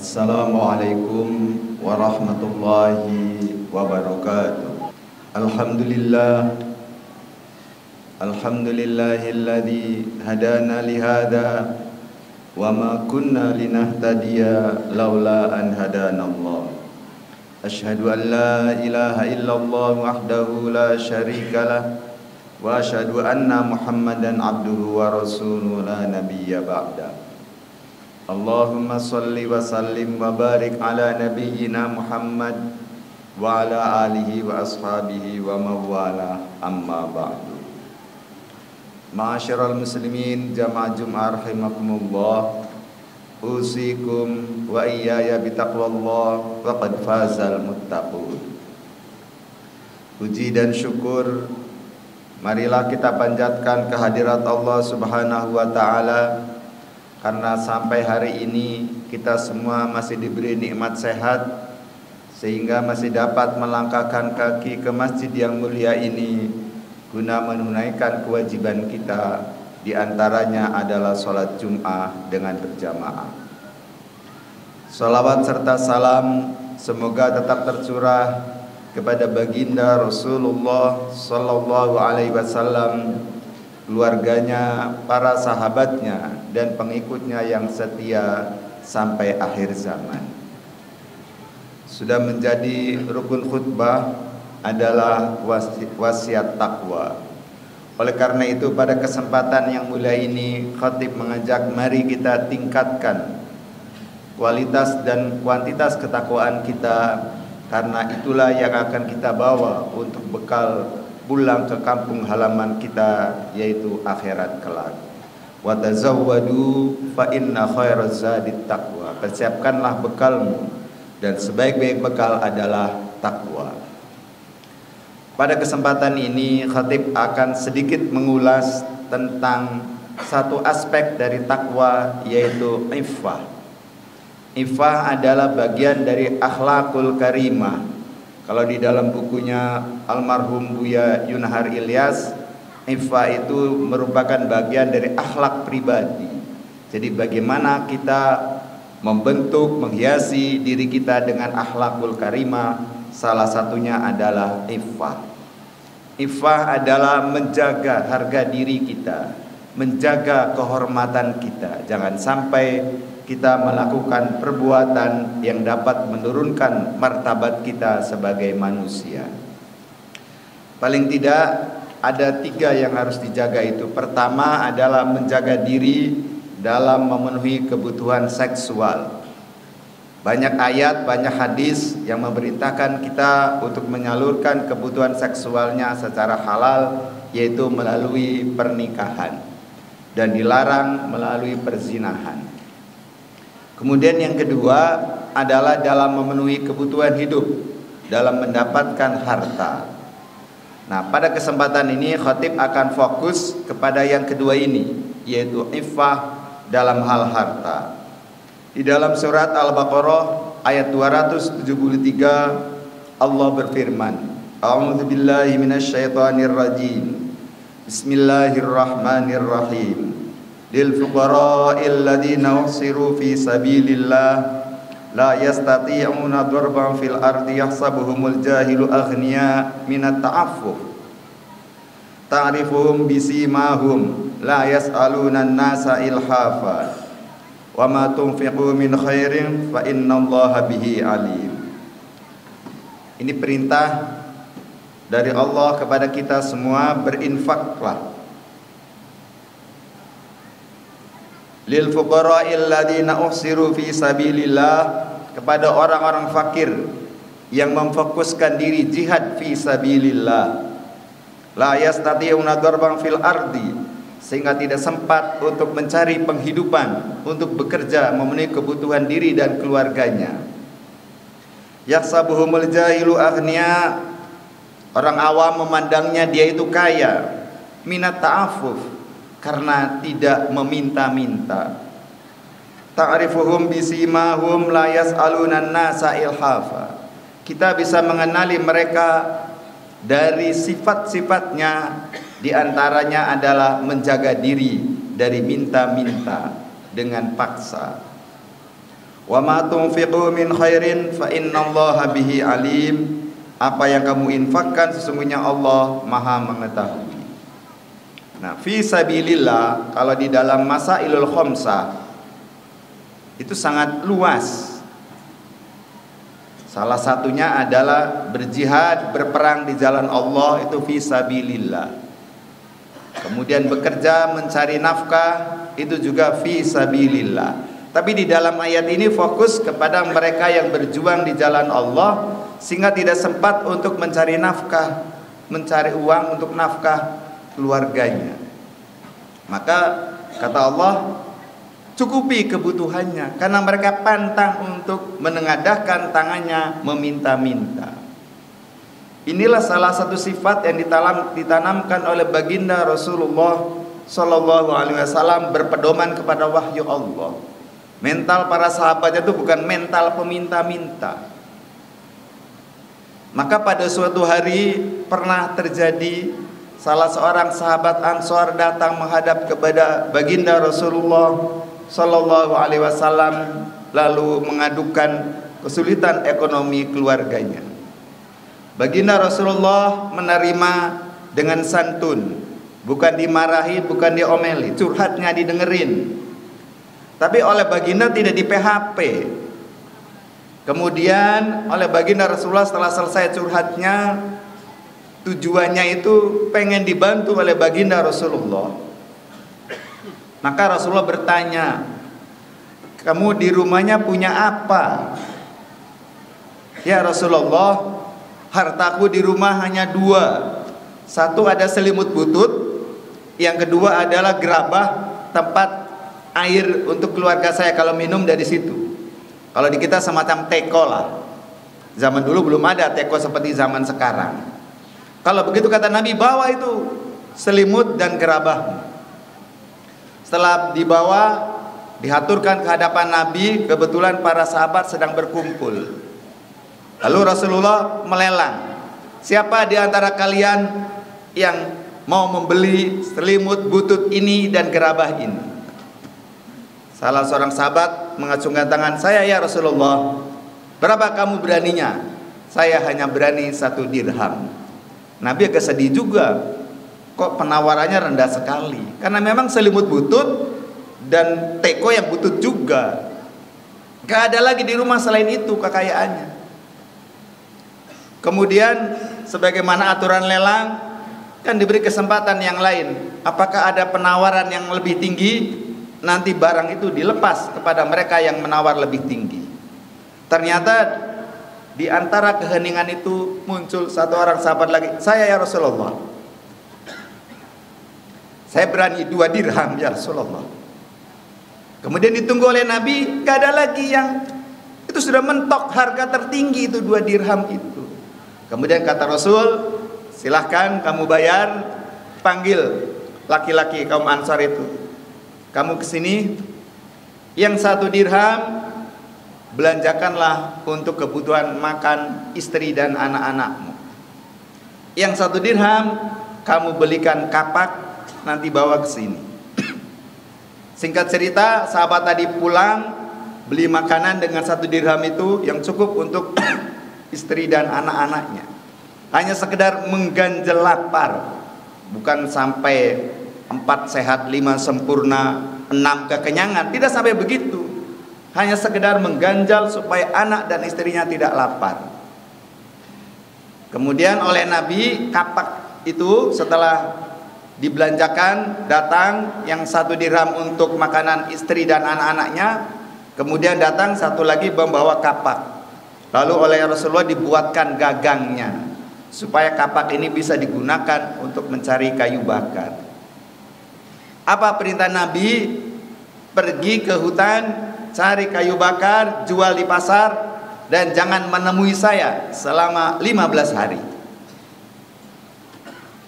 Assalamualaikum warahmatullahi wabarakatuh. Alhamdulillah Alhamdulillahilladzi hadana lihada wa ma kunna linahtadiya laula an hadana Allah. Ashhadu an la ilaha illallah wahdahu la syarika lah wa ashhadu anna Muhammadan abduhu wa rasuluhu la nabiyya ba'da. Allahumma salli wa sallim wa barik ala nabiyyina Muhammad wa ala alihi wa ashabihi wa mawala. Amma ba'du. Ma'asyiral muslimin jamaah Jumat rahimakumullah. Usikum wa iyaya bitaqwallah qad fazal muttaqun. Puji dan syukur Marilah kita panjatkan kehadirat Allah subhanahu wa ta'ala Karena sampai hari ini kita semua masih diberi nikmat sehat Sehingga masih dapat melangkahkan kaki ke masjid yang mulia ini guna menunaikan kewajiban kita di antaranya adalah sholat Jum'ah dengan berjamaah. Salawat serta salam semoga tetap tercurah kepada baginda Rasulullah Sallallahu Alaihi Wasallam, keluarganya, para sahabatnya, dan pengikutnya yang setia sampai akhir zaman. Sudah menjadi rukun khutbah adalah wasiat takwa. Oleh karena itu pada kesempatan yang mulia ini khatib mengajak mari kita tingkatkan kualitas dan kuantitas ketakwaan kita karena itulah yang akan kita bawa untuk bekal pulang ke kampung halaman kita yaitu akhirat kelak. Wa tazawwadu fa inna khairaz zadit taqwa. Persiapkanlah bekalmu dan sebaik-baik bekal adalah takwa. Pada kesempatan ini khatib akan sedikit mengulas tentang satu aspek dari takwa yaitu iffah. Iffah adalah bagian dari akhlakul karimah. Kalau di dalam bukunya almarhum Buya Yunahar Ilyas, iffah itu merupakan bagian dari akhlak pribadi. Jadi bagaimana kita membentuk, menghiasi diri kita dengan akhlakul karimah, salah satunya adalah iffah. Ifah adalah menjaga harga diri kita, menjaga kehormatan kita. Jangan sampai kita melakukan perbuatan yang dapat menurunkan martabat kita sebagai manusia. Paling tidak ada tiga yang harus dijaga itu. Pertama adalah menjaga diri dalam memenuhi kebutuhan seksual. Banyak ayat, banyak hadis yang memerintahkan kita untuk menyalurkan kebutuhan seksualnya secara halal yaitu melalui pernikahan dan dilarang melalui perzinahan. Kemudian yang kedua adalah dalam memenuhi kebutuhan hidup dalam mendapatkan harta. Nah, pada kesempatan ini khatib akan fokus kepada yang kedua ini yaitu iffah dalam hal harta. Di dalam surat Al-Baqarah ayat 273 Allah berfirman, A'udzu billahi minasyaitonir rajim. Bismillahirrahmanirrahim. Fuqara'il ladzina usiru fi sabilillah la yastati'una darban fil ardi yahsabuhumul jahilu aghniya minat ta'affuf. Ta'rifuhum bisimahum la yas'aluna an-nasa ilhafa wa ma tunfiqu min khairin fa innallaha bihi alim. Ini perintah dari Allah kepada kita semua berinfaklah. Lil fuqara'il ladzina uhsiru fi sabilillah kepada orang-orang fakir yang memfokuskan diri jihad fi sabilillah. La yastati'una darban fil ardi sehingga tidak sempat untuk mencari penghidupan, untuk bekerja memenuhi kebutuhan diri dan keluarganya. Yaksabuhumul jahilu aghnia Orang awam memandangnya dia itu kaya Minat ta'afuf Karena tidak meminta-minta Ta'rifuhum bisimahum la yas'alunan nasa ilhafa Kita bisa mengenali mereka Dari sifat-sifatnya di antaranya adalah menjaga diri dari minta-minta dengan paksa. Wa ma tunfiqu min khairin fa innallaha bihi alim. Apa yang kamu infakkan sesungguhnya Allah Maha mengetahui. Nah, fi sabilillah kalau di dalam masa ilul khamsah itu sangat luas. Salah satunya adalah berjihad, berperang di jalan Allah itu fi sabilillah. Kemudian bekerja mencari nafkah itu juga fi sabilillah. Tapi di dalam ayat ini fokus kepada mereka yang berjuang di jalan Allah sehingga tidak sempat untuk mencari nafkah, mencari uang untuk nafkah keluarganya. Maka kata Allah cukupi kebutuhannya karena mereka pantang untuk menengadahkan tangannya meminta-minta. Inilah salah satu sifat yang ditanamkan oleh baginda Rasulullah Sallallahu Alaihi Wasallam berpedoman kepada wahyu Allah. Mental para sahabatnya itu bukan mental peminta-minta. Maka pada suatu hari pernah terjadi salah seorang sahabat Ansor datang menghadap kepada baginda Rasulullah Sallallahu Alaihi Wasallam lalu mengadukan kesulitan ekonomi keluarganya. Baginda Rasulullah menerima dengan santun, bukan dimarahi, bukan diomeli, curhatnya didengerin. Tapi oleh baginda tidak di PHP. Kemudian oleh baginda Rasulullah setelah selesai curhatnya tujuannya itu pengen dibantu oleh baginda Rasulullah. Maka Rasulullah bertanya, "Kamu di rumahnya punya apa?" Ya Rasulullah, hartaku di rumah hanya dua. Satu ada selimut butut, yang kedua adalah gerabah tempat air untuk keluarga saya kalau minum dari situ. Kalau di kita semacam teko lah. Zaman dulu belum ada teko seperti zaman sekarang. Kalau begitu kata Nabi bawa itu selimut dan gerabah. Setelah dibawa dihaturkan ke hadapan Nabi, kebetulan para sahabat sedang berkumpul. Lalu Rasulullah melelang. Siapa di antara kalian yang mau membeli selimut butut ini dan gerabah ini? Salah seorang sahabat mengacungkan tangan saya ya Rasulullah. Berapa kamu beraninya? Saya hanya berani satu dirham. Nabi agak sedih juga. Kok penawarannya rendah sekali? Karena memang selimut butut dan teko yang butut juga. Gak ada lagi di rumah selain itu kekayaannya. Kemudian sebagaimana aturan lelang kan diberi kesempatan yang lain. Apakah ada penawaran yang lebih tinggi? nanti barang itu dilepas kepada mereka yang menawar lebih tinggi. Ternyata di antara keheningan itu muncul satu orang sahabat lagi, saya ya Rasulullah. Saya berani dua dirham ya Rasulullah. Kemudian ditunggu oleh Nabi, gak ada lagi yang itu sudah mentok harga tertinggi itu dua dirham itu. Kemudian kata Rasul, silahkan kamu bayar, panggil laki-laki kaum Ansar itu kamu ke sini yang satu dirham belanjakanlah untuk kebutuhan makan istri dan anak-anakmu. Yang satu dirham kamu belikan kapak nanti bawa ke sini. Singkat cerita, sahabat tadi pulang beli makanan dengan satu dirham itu yang cukup untuk istri dan anak-anaknya. Hanya sekedar mengganjel lapar, bukan sampai empat sehat, lima sempurna, enam kekenyangan. Tidak sampai begitu. Hanya sekedar mengganjal supaya anak dan istrinya tidak lapar. Kemudian oleh Nabi kapak itu setelah dibelanjakan datang yang satu dirham untuk makanan istri dan anak-anaknya. Kemudian datang satu lagi membawa kapak. Lalu oleh Rasulullah dibuatkan gagangnya supaya kapak ini bisa digunakan untuk mencari kayu bakar. Apa perintah Nabi? Pergi ke hutan, cari kayu bakar, jual di pasar dan jangan menemui saya selama 15 hari.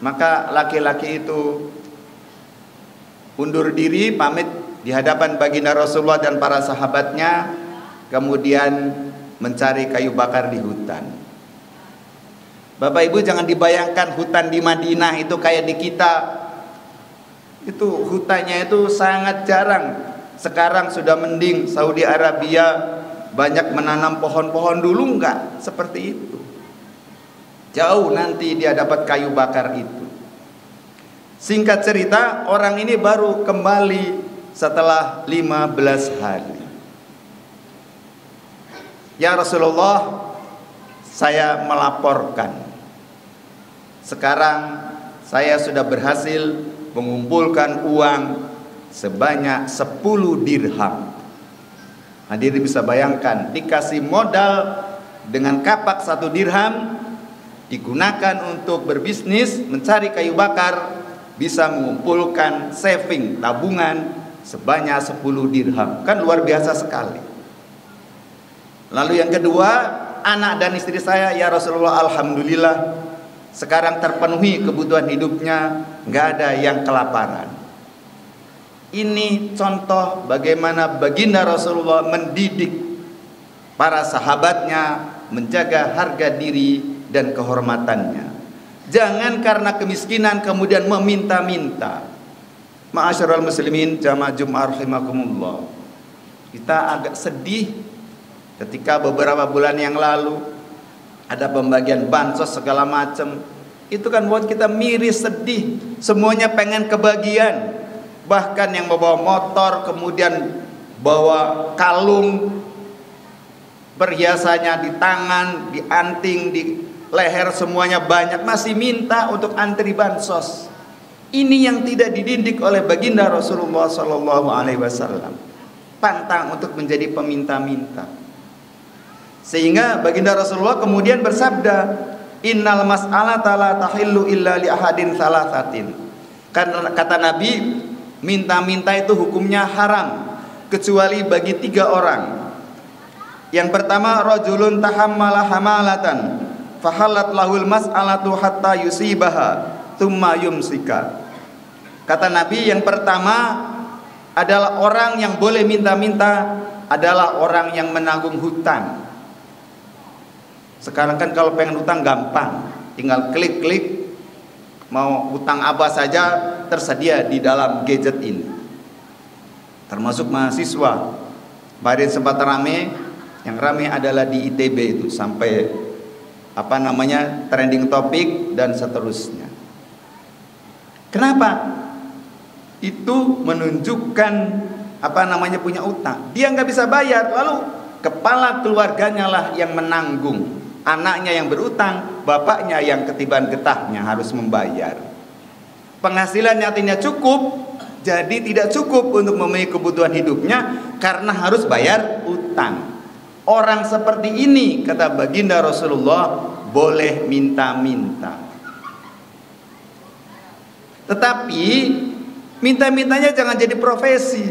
Maka laki-laki itu undur diri pamit di hadapan baginda Rasulullah dan para sahabatnya kemudian mencari kayu bakar di hutan. Bapak Ibu jangan dibayangkan hutan di Madinah itu kayak di kita itu hutannya itu sangat jarang sekarang sudah mending Saudi Arabia banyak menanam pohon-pohon dulu enggak seperti itu. Jauh nanti dia dapat kayu bakar itu. Singkat cerita, orang ini baru kembali setelah 15 hari. Ya Rasulullah, saya melaporkan. Sekarang saya sudah berhasil mengumpulkan uang sebanyak 10 dirham. Hadirin bisa bayangkan, dikasih modal dengan kapak satu dirham digunakan untuk berbisnis mencari kayu bakar bisa mengumpulkan saving tabungan sebanyak 10 dirham. Kan luar biasa sekali. Lalu yang kedua anak dan istri saya ya Rasulullah Alhamdulillah sekarang terpenuhi kebutuhan hidupnya nggak ada yang kelaparan ini contoh bagaimana baginda Rasulullah mendidik para sahabatnya menjaga harga diri dan kehormatannya. Jangan karena kemiskinan kemudian meminta-minta. Ma'asyiral muslimin jamaah Jumat rahimakumullah. Kita agak sedih ketika beberapa bulan yang lalu ada pembagian bansos segala macam. Itu kan buat kita miris sedih. Semuanya pengen kebagian. Bahkan yang membawa motor kemudian bawa kalung perhiasannya di tangan, di anting, di leher semuanya banyak masih minta untuk antri bansos. Ini yang tidak dididik oleh baginda Rasulullah Sallallahu Alaihi Wasallam. Pantang untuk menjadi peminta-minta. Sehingga baginda Rasulullah kemudian bersabda, Innal mas'alata la tahillu illa li ahadin salasatin. Kata Nabi, minta-minta itu hukumnya haram kecuali bagi tiga orang. Yang pertama rajulun tahammala hamalatan fahalat lahul mas'alatu hatta yusibaha thumma yumsika kata Nabi yang pertama adalah orang yang boleh minta-minta adalah orang yang menanggung hutang sekarang kan kalau pengen hutang gampang tinggal klik-klik mau hutang apa saja tersedia di dalam gadget ini termasuk mahasiswa Kemarin sempat rame yang rame adalah di ITB itu sampai apa namanya trending topik dan seterusnya. Kenapa? Itu menunjukkan apa namanya punya utang. Dia nggak bisa bayar, lalu kepala keluarganya lah yang menanggung. Anaknya yang berutang, bapaknya yang ketiban getahnya harus membayar. Penghasilan nyatinya cukup, jadi tidak cukup untuk memenuhi kebutuhan hidupnya karena harus bayar utang. Orang seperti ini kata baginda Rasulullah boleh minta-minta. Tetapi minta-mintanya jangan jadi profesi.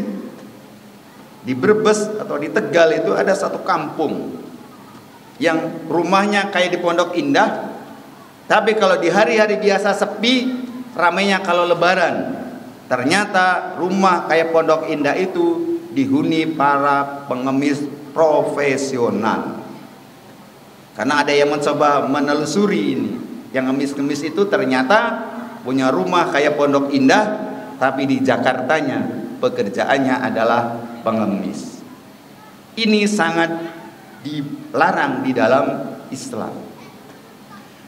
Di Brebes atau di Tegal itu ada satu kampung yang rumahnya kayak di Pondok Indah, tapi kalau di hari-hari biasa sepi, ramainya kalau lebaran. Ternyata rumah kayak Pondok Indah itu dihuni para pengemis profesional. Karena ada yang mencoba menelusuri ini. Yang ngemis-ngemis itu ternyata punya rumah kayak Pondok Indah, tapi di Jakartanya pekerjaannya adalah pengemis. Ini sangat dilarang di dalam Islam.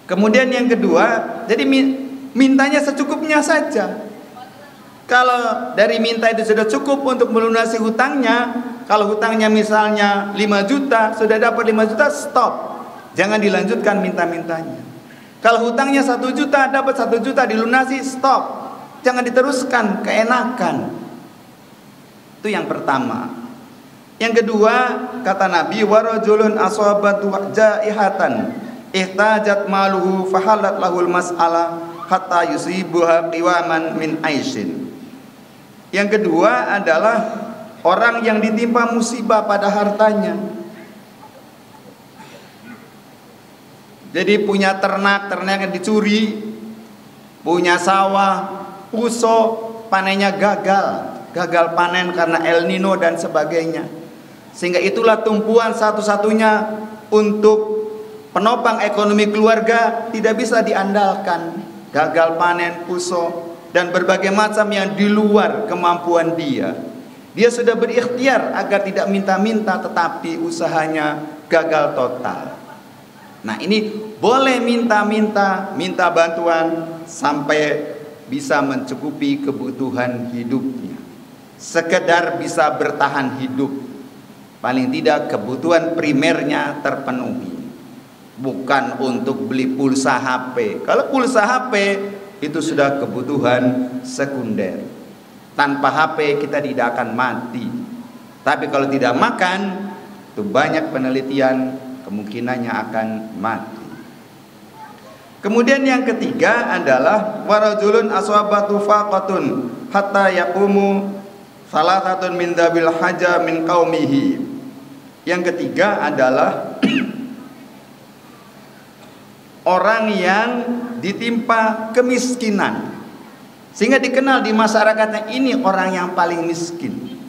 Kemudian yang kedua, jadi mintanya secukupnya saja. Kalau dari minta itu sudah cukup untuk melunasi hutangnya, kalau hutangnya misalnya 5 juta, sudah dapat 5 juta, stop. Jangan dilanjutkan minta-mintanya. Kalau hutangnya 1 juta, dapat 1 juta dilunasi, stop. Jangan diteruskan, keenakan. Itu yang pertama. Yang kedua, kata Nabi, warajulun aswabatu jaihatan ihtajat maluhu fahalat lahul mas'alah hatta yusibuha qiwaman min aisin. Yang kedua adalah orang yang ditimpa musibah pada hartanya. Jadi punya ternak, ternak yang dicuri, punya sawah, uso, panennya gagal, gagal panen karena El Nino dan sebagainya. Sehingga itulah tumpuan satu-satunya untuk penopang ekonomi keluarga tidak bisa diandalkan. Gagal panen, uso, dan berbagai macam yang di luar kemampuan dia. Dia sudah berikhtiar agar tidak minta-minta tetapi usahanya gagal total. Nah, ini boleh minta-minta, minta bantuan sampai bisa mencukupi kebutuhan hidupnya. Sekedar bisa bertahan hidup. Paling tidak kebutuhan primernya terpenuhi. Bukan untuk beli pulsa HP. Kalau pulsa HP itu sudah kebutuhan sekunder. Tanpa HP kita tidak akan mati. Tapi kalau tidak makan, itu banyak penelitian kemungkinannya akan mati. Kemudian yang ketiga adalah warajulun aswabatu faqatun hatta yaqumu salasatun min dabil haja min qaumihi. Yang ketiga adalah orang yang ditimpa kemiskinan sehingga dikenal di masyarakatnya ini orang yang paling miskin.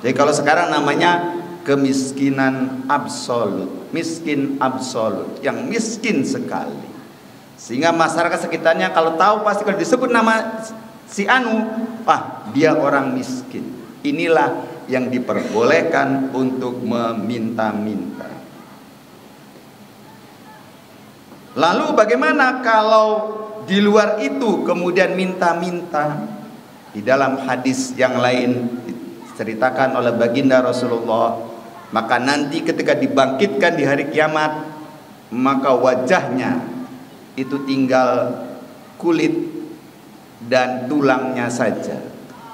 Jadi kalau sekarang namanya kemiskinan absolut, miskin absolut, yang miskin sekali. Sehingga masyarakat sekitarnya kalau tahu pasti kalau disebut nama si Anu, ah dia orang miskin. Inilah yang diperbolehkan untuk meminta-minta. Lalu bagaimana kalau di luar itu kemudian minta-minta? Di dalam hadis yang lain diceritakan oleh baginda Rasulullah, maka nanti ketika dibangkitkan di hari kiamat, maka wajahnya itu tinggal kulit dan tulangnya saja.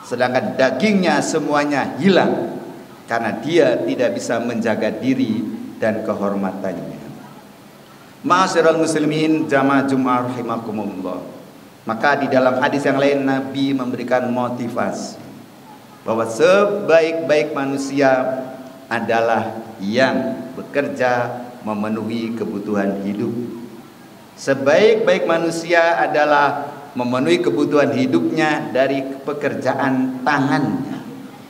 Sedangkan dagingnya semuanya hilang karena dia tidak bisa menjaga diri dan kehormatannya. Ma'asyiral muslimin jamaah Jumat rahimakumullah. Maka di dalam hadis yang lain Nabi memberikan motivasi bahwa sebaik-baik manusia adalah yang bekerja memenuhi kebutuhan hidup. Sebaik-baik manusia adalah memenuhi kebutuhan hidupnya dari pekerjaan tangannya,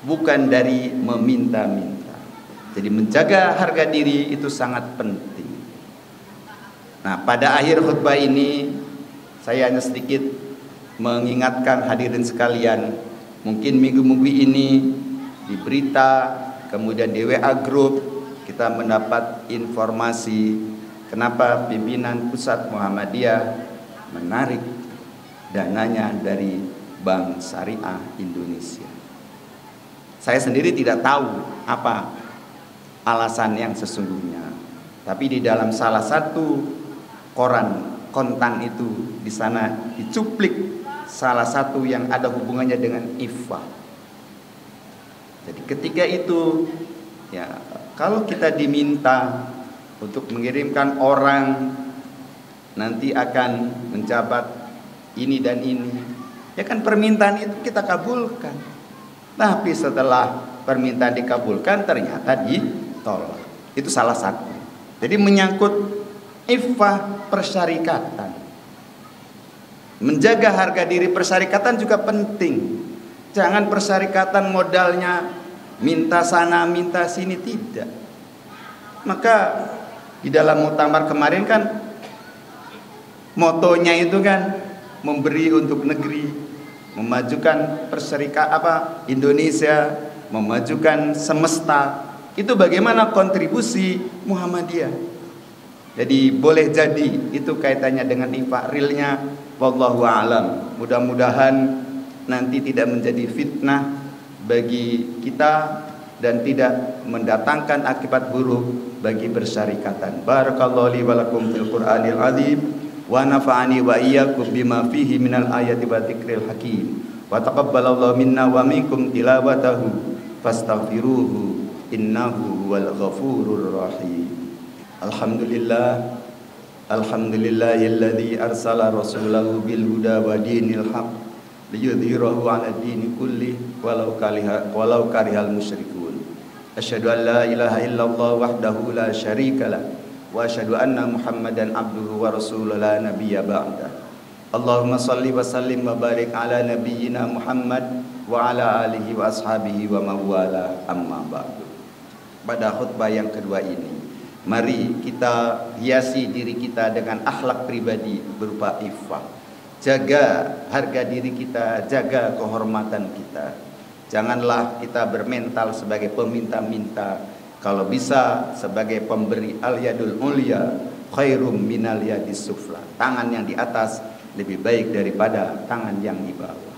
bukan dari meminta-minta. Jadi menjaga harga diri itu sangat penting. Nah, pada akhir khutbah ini saya hanya sedikit mengingatkan hadirin sekalian, mungkin minggu-minggu ini di berita, kemudian di WA group kita mendapat informasi kenapa pimpinan pusat Muhammadiyah menarik dananya dari Bank Syariah Indonesia. Saya sendiri tidak tahu apa alasan yang sesungguhnya. Tapi di dalam salah satu koran kontan itu di sana dicuplik. Salah satu yang ada hubungannya dengan ifa. Jadi ketika itu ya kalau kita diminta untuk mengirimkan orang nanti akan menjabat ini dan ini. Ya kan permintaan itu kita kabulkan. Tapi setelah permintaan dikabulkan ternyata ditolak. Itu salah satu. Jadi menyangkut Iffah persyarikatan. Menjaga harga diri persyarikatan juga penting. Jangan persyarikatan modalnya minta sana minta sini tidak. Maka di dalam muktamar kemarin kan motonya itu kan memberi untuk negeri, memajukan persyarikat apa Indonesia, memajukan semesta. Itu bagaimana kontribusi Muhammadiyah. Jadi boleh jadi itu kaitannya dengan infak realnya wallahu alam. Mudah-mudahan nanti tidak menjadi fitnah bagi kita dan tidak mendatangkan akibat buruk bagi bersyarikatan. Barakallahu li wa lakum fil Qur'anil azim wa nafa'ani wa iyyakum bima fihi minal ayati wa dzikril hakim. Wa taqabbalallahu minna wa minkum tilawatahu fastaghfiruhu innahu huwal ghafurur rahim. Bil huda wa dinil haq liyudhhirahu 'ala dini kulli walau kariha walau karihal musyrikun. Asyhadu an la ilaha illallah wahdahu la syarika lah wa asyhadu anna Muhammadan abduhu wa rasuluhu la nabiyya ba'da Allahumma salli wa sallim wa barik ala nabiyyina Muhammad wa ala alihi wa ashabihi wa mawala. Amma ba'du. Pada khutbah yang kedua ini Mari kita hiasi diri kita dengan akhlak pribadi berupa iffah. Jaga harga diri kita, jaga kehormatan kita. Janganlah kita bermental sebagai peminta-minta. Kalau bisa sebagai pemberi al-yadul mulia khairum minal yadis sufla. Tangan yang di atas lebih baik daripada tangan yang di bawah.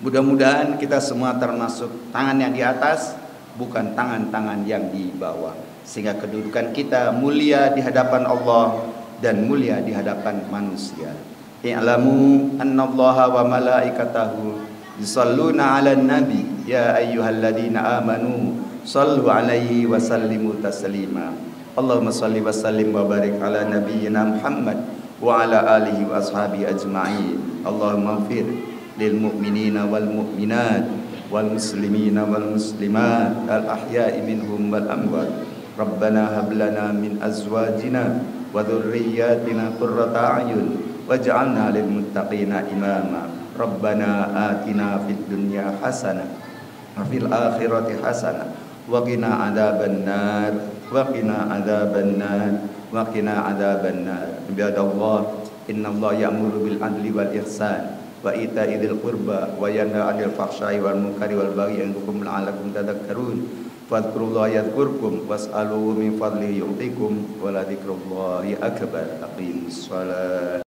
Mudah-mudahan kita semua termasuk tangan yang di atas bukan tangan-tangan yang di bawah sehingga kedudukan kita mulia di hadapan Allah dan mulia di hadapan manusia. I'lamu annallaha wa malaikatahu yusalluna 'alan nabi ya ayyuhalladzina amanu sallu 'alaihi wa sallimu taslima. Allahumma salli wa sallim wa barik ala nabiyyina Muhammad wa ala alihi wa ashabi ajma'in. Allahumma ighfir lil mu'minina wal mu'minat wal muslimina wal muslimat al ahya'i minhum wal amwat. ربنا هب لنا من أزواجنا وذرياتنا قرة أعين واجعلنا للمتقين إماما. ربنا آتنا في الدنيا حسنة وفي الآخرة حسنة وقنا عذاب النار. وقنا عذاب النار. وقنا عذاب النار. عباد الله إن الله يأمر بالعدل والإحسان وإيتاء ذي القربى وينهى عن الفحشاء والمنكر والبغي يعظكم لعلكم تذكرون. فاذكروا الله يذكركم واسألوه من فضله يعطيكم ولذكر الله أكبر. أقيموا الصلاة.